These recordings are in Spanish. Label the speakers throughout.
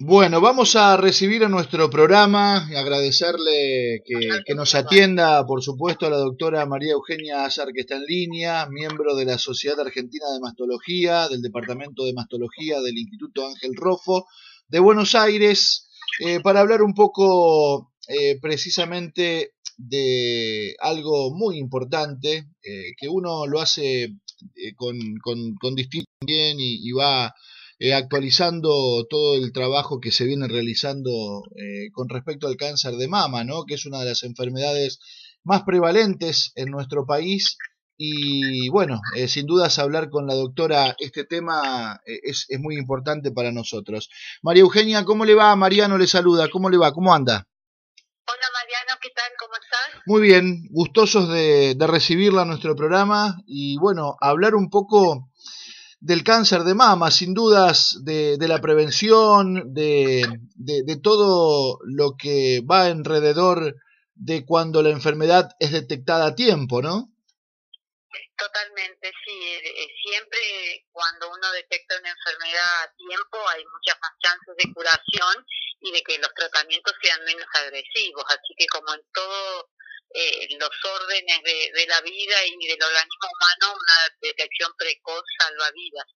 Speaker 1: Bueno, vamos a recibir a nuestro programa y agradecerle que, nos atienda, por supuesto, a la doctora María Eugenia Azar, que está en línea, miembro de la Sociedad Argentina de Mastología, del Departamento de Mastología del Instituto Ángel Rofo de Buenos Aires, eh, para hablar un poco eh, precisamente de algo muy importante, eh, que uno lo hace con, con, con distinto bien y va eh, actualizando todo el trabajo que se viene realizando eh, con respecto al cáncer de mama, ¿no? que es una de las enfermedades más prevalentes en nuestro país. Y bueno, eh, sin dudas hablar con la doctora este tema es, es, muy importante para nosotros. María Eugenia, ¿cómo le va? Mariano le saluda, ¿cómo le va? ¿Cómo anda?
Speaker 2: Hola Mariano, ¿qué tal? ¿Cómo estás?
Speaker 1: Muy bien, gustosos de, de recibirla a nuestro programa y bueno, hablar un poco del cáncer de mama, sin dudas de, de la prevención, de, de, de, todo lo que va alrededor de cuando la enfermedad es detectada a tiempo, ¿no?
Speaker 2: Totalmente, sí. Eh, siempre cuando uno detecta una enfermedad a tiempo hay muchas más chances de curación y de que los tratamientos sean menos agresivos. Así que como en todo eh, los órdenes de, de, la vida y del organismo humano, una detección precoz salva vidas.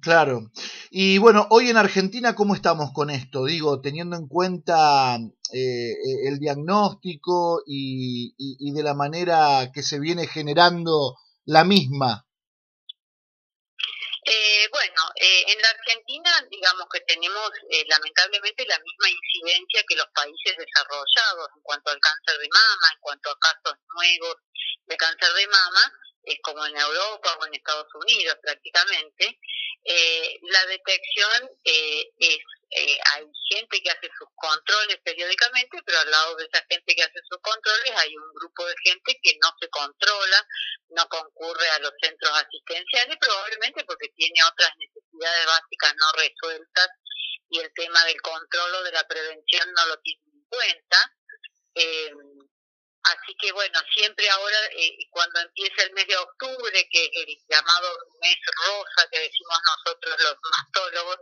Speaker 1: claro. Y bueno, hoy en Argentina, ¿cómo estamos con esto? Digo, teniendo en cuenta eh, el diagnóstico y, y, y de la manera que se viene generando la misma.
Speaker 2: Eh, bueno, eh, en la Argentina, digamos que tenemos eh, lamentablemente la misma incidencia que los países desarrollados en cuanto al cáncer de mama, en cuanto a casos nuevos de cáncer de mama, es como en Europa o en Estados Unidos prácticamente. Eh, la detección eh, es, hay gente que hace sus controles periódicamente, pero al lado de esa gente que hace sus controles hay un grupo de gente que no se controla, no concurre a los centros asistenciales, probablemente porque tiene otras necesidades básicas no resueltas y el tema del control o de la prevención no lo tiene en cuenta. Eh, Así que bueno, siempre ahora, eh, cuando empieza el mes de octubre, que es el llamado mes rosa que decimos nosotros los mastólogos,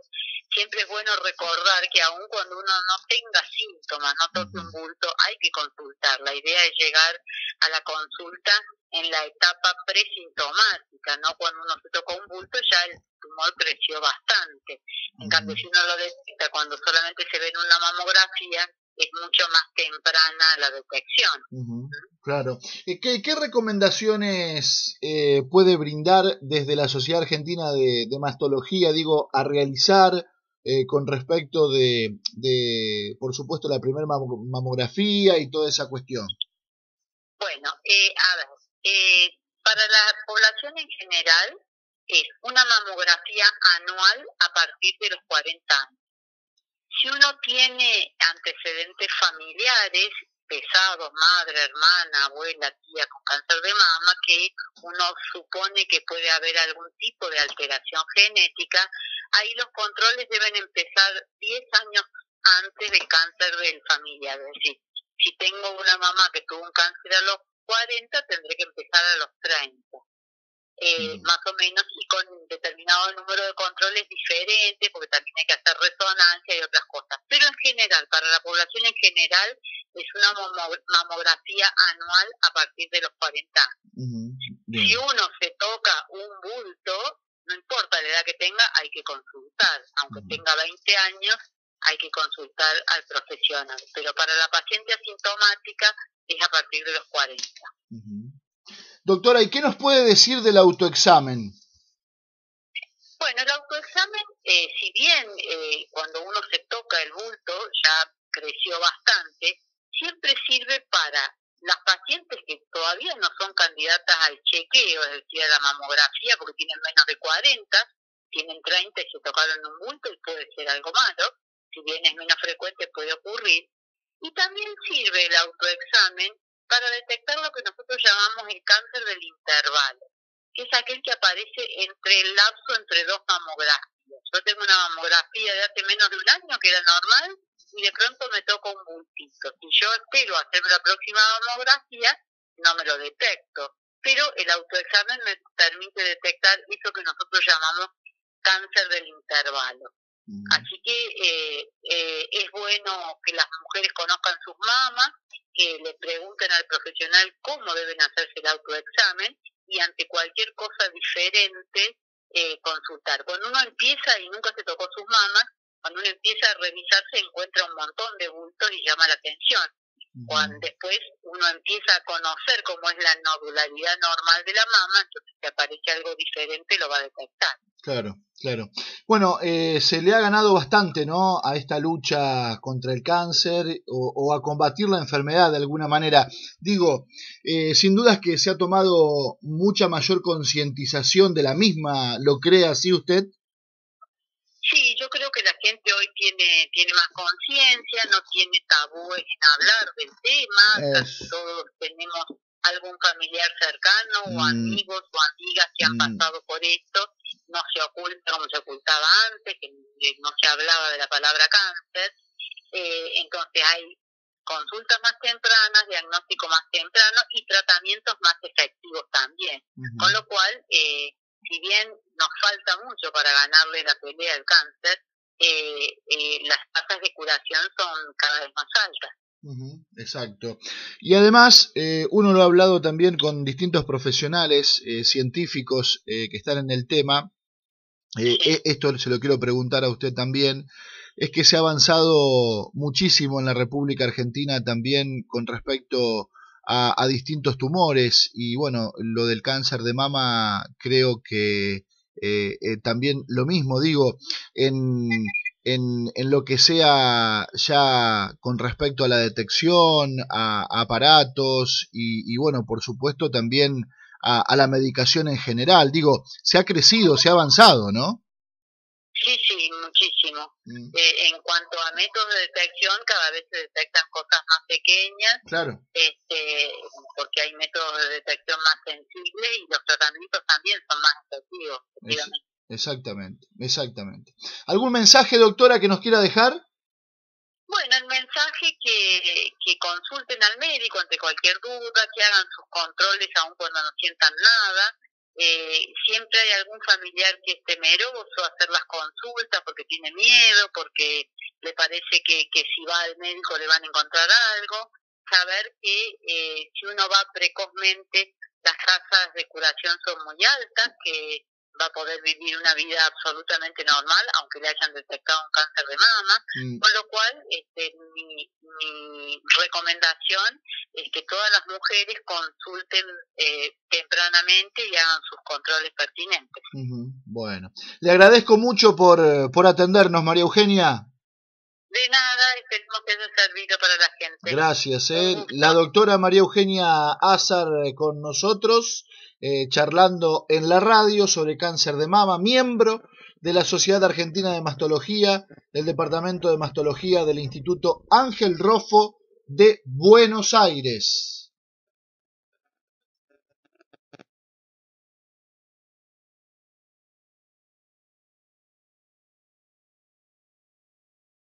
Speaker 2: siempre es bueno recordar que aun cuando uno no tenga síntomas, no toque un bulto, hay que consultar. La idea es llegar a la consulta en la etapa presintomática, ¿no? Cuando uno se toca un bulto ya el tumor creció bastante. En cambio, si uno lo detecta cuando solamente se ve en una mamografía, es mucho más temprana la detección.
Speaker 1: claro. ¿Qué, ¿Qué, recomendaciones eh, puede brindar desde la Sociedad Argentina de, de Mastología, digo, a realizar eh, con respecto de, de, por supuesto, la primera mamografía y toda esa cuestión?
Speaker 2: Bueno, eh, a ver, eh, para la población en general es una mamografía anual a partir de los 40 años si uno tiene antecedentes familiares pesados, madre, hermana, abuela, tía con cáncer de mama, que uno supone que puede haber algún tipo de alteración genética, ahí los controles deben empezar 10 años antes del cáncer del familiar. Es decir, si tengo una mamá que tuvo un cáncer a los 40, tendré que empezar a los 30 eh, más o menos, y con determinado número de controles diferentes, porque también hay que hacer resonancia y otras cosas. Pero en general, para la población en general, es una mamografía anual a partir de los 40 años. Si uno se toca un bulto, no importa la edad que tenga, hay que consultar. Aunque tenga 20 años, hay que consultar al profesional. Pero para la paciente asintomática es a partir de los 40.
Speaker 1: Doctora, ¿y qué nos puede decir del autoexamen?
Speaker 2: Bueno, el autoexamen, eh, si bien eh, cuando uno se toca el bulto ya creció bastante, siempre sirve para las pacientes que todavía no son candidatas al chequeo, es decir, a la mamografía, porque tienen menos de 40, tienen 30 y se tocaron un bulto y puede ser algo malo, si bien es menos frecuente puede ocurrir. Y también sirve el autoexamen para detectar lo que nosotros llamamos el cáncer del intervalo, que es aquel que aparece entre el lapso entre dos mamografías. Yo tengo una mamografía de hace menos de un año que era normal y de pronto me toca un bultito. Si yo espero hacerme la próxima mamografía, no me lo detecto. Pero el autoexamen me permite detectar eso que nosotros llamamos cáncer del intervalo. Así que eh, eh, es bueno que las mujeres conozcan sus mamas, que le pregunten al profesional cómo deben hacerse el autoexamen y ante cualquier cosa diferente eh, consultar. Cuando uno empieza y nunca se tocó sus mamas, cuando uno empieza a revisarse encuentra un montón de bultos y llama la atención. Cuando después uno empieza a conocer cómo es la nodularidad normal de la mama, entonces si aparece algo diferente lo va a detectar.
Speaker 1: Claro, claro. Bueno, eh, se le ha ganado bastante, ¿no? A esta lucha contra el cáncer o, a combatir la enfermedad de alguna manera. Digo, eh, sin duda es que se ha tomado mucha mayor concientización de la misma. ¿Lo cree así usted?
Speaker 2: Sí, yo creo gente hoy tiene tiene más conciencia, no tiene tabú en hablar del tema. Todos tenemos algún familiar cercano o mm. amigos o amigas que han mm. pasado por esto, no se oculta como se ocultaba antes, que no se hablaba de la palabra cáncer, eh, entonces hay consultas más tempranas, diagnóstico más temprano y tratamientos más efectivos también, con lo cual, eh, si bien nos falta mucho para ganarle la pelea al cáncer, eh, las tasas de curación son cada vez más altas
Speaker 1: exacto. Y además, eh, uno lo ha hablado también con distintos profesionales eh, científicos eh, que están en el tema. esto se lo quiero preguntar a usted también. Es que se ha avanzado muchísimo en la República Argentina también con respecto a, a distintos tumores. Y bueno, lo del cáncer de mama creo que también lo mismo. Digo, en en, en, lo que sea ya con respecto a la detección, a, aparatos y, bueno, por supuesto también a, la medicación en general. Digo, se ha crecido, se ha avanzado, ¿no?
Speaker 2: Sí, sí, muchísimo. Mm. Eh, en cuanto a métodos de detección, cada vez se detectan cosas más pequeñas.
Speaker 1: Claro.
Speaker 2: Este, porque hay métodos de detección más sensibles y los tratamientos también son más efectivos.
Speaker 1: Exactamente, exactamente. ¿Algún mensaje, doctora, que nos quiera dejar?
Speaker 2: Bueno, el mensaje que, que consulten al médico ante cualquier duda, que hagan sus controles aun cuando no sientan nada. Eh, siempre hay algún familiar que es temeroso a hacer las consultas porque tiene miedo, porque le parece que, que si va al médico le van a encontrar algo. Saber que eh, si uno va precozmente, las tasas de curación son muy altas, que va a poder vivir una vida absolutamente normal, aunque le hayan detectado un cáncer de mama, mm. con lo cual este, mi, recomendación es que todas las mujeres consulten eh, tempranamente y hagan sus controles pertinentes.
Speaker 1: Bueno, le agradezco mucho por, por atendernos, María Eugenia.
Speaker 2: De nada, esperemos que haya servido para la gente.
Speaker 1: Gracias. Eh. La doctora María Eugenia Azar eh, con nosotros. Eh, charlando en la radio sobre cáncer de mama, miembro de la Sociedad Argentina de Mastología, del Departamento de Mastología del Instituto Ángel Rofo de Buenos Aires.